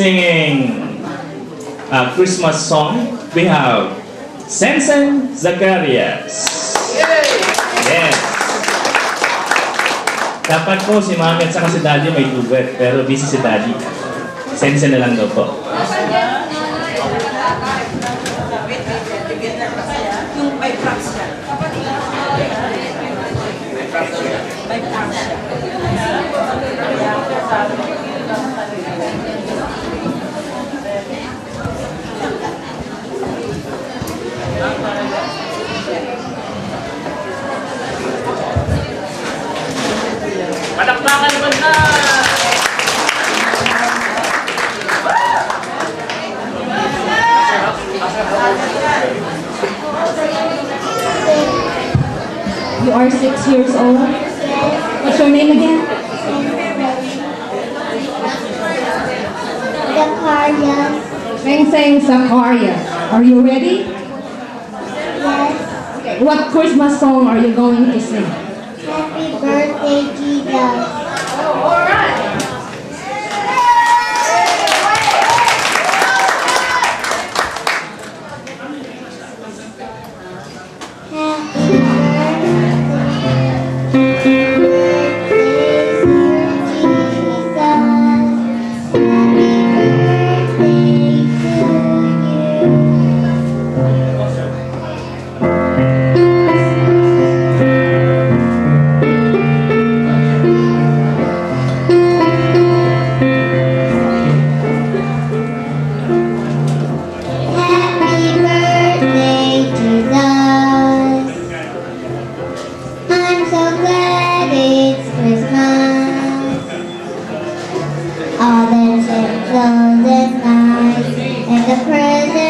singing a Christmas song, we have Sensen Zacharias. Yes. Dapat po si mami at saka si daddy may duet, pero busy si daddy. Sensen na lang daw po. May props ka. You are six years old? What's your name again? Zacharias. Sing Sing Zakaria. Are you ready? Yes. Okay. What Christmas song are you going to sing? Happy birthday, Jesus. Oh, Happy All the tinsel is nice, and the presents